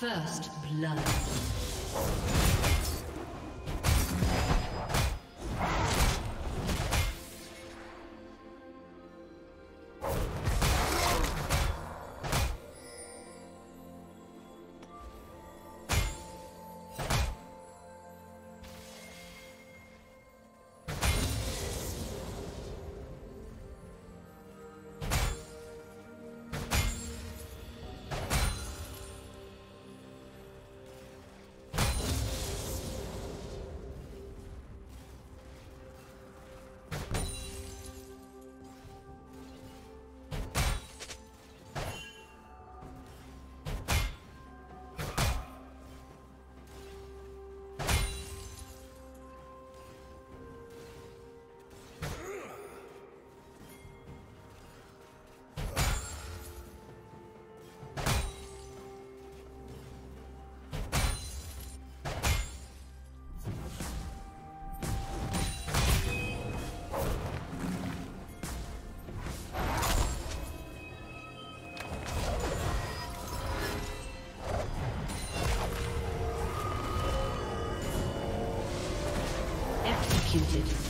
First blood. Executed.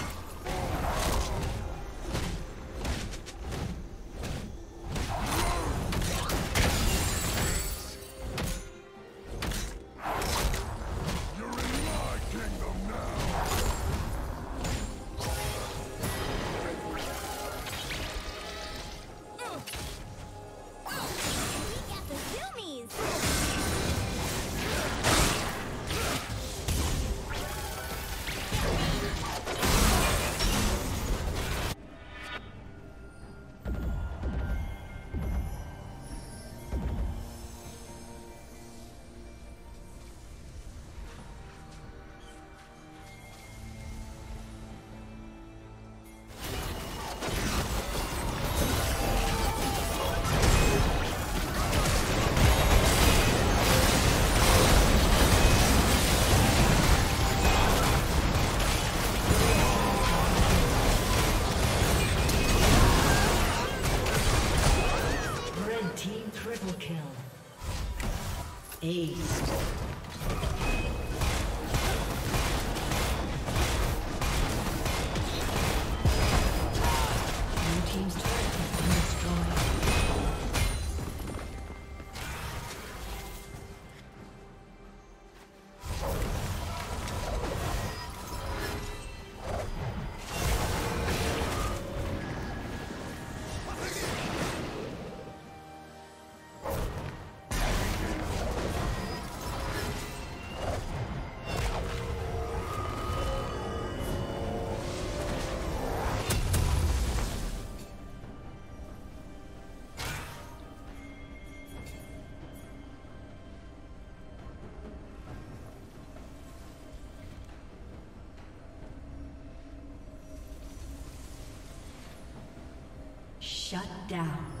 Shut down.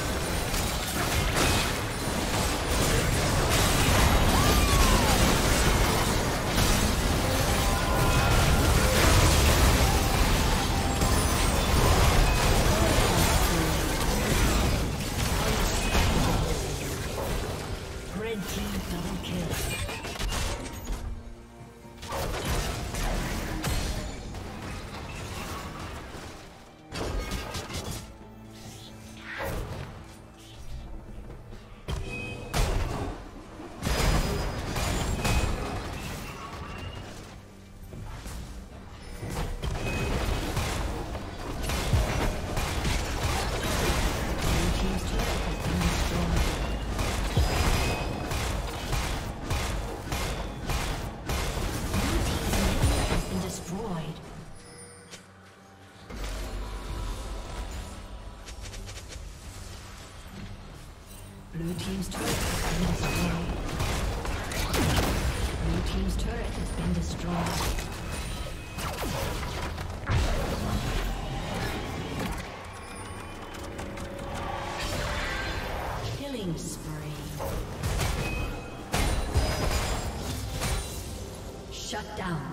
Shut down.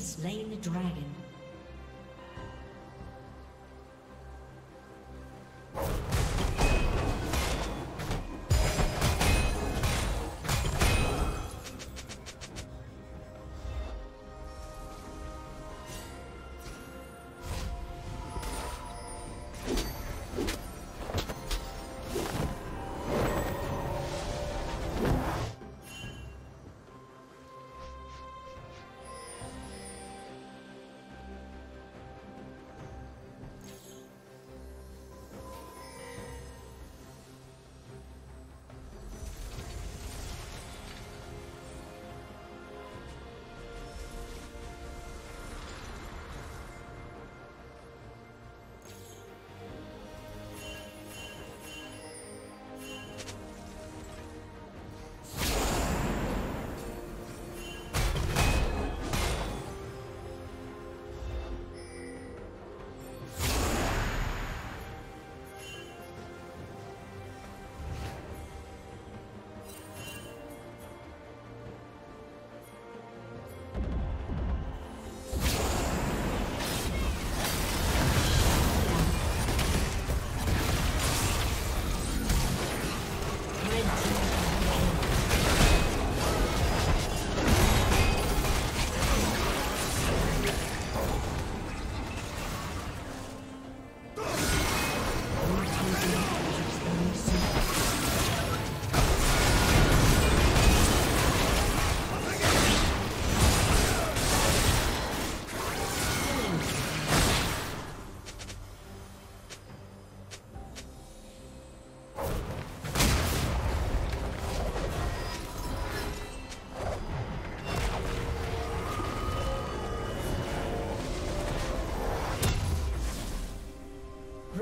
slain the dragon.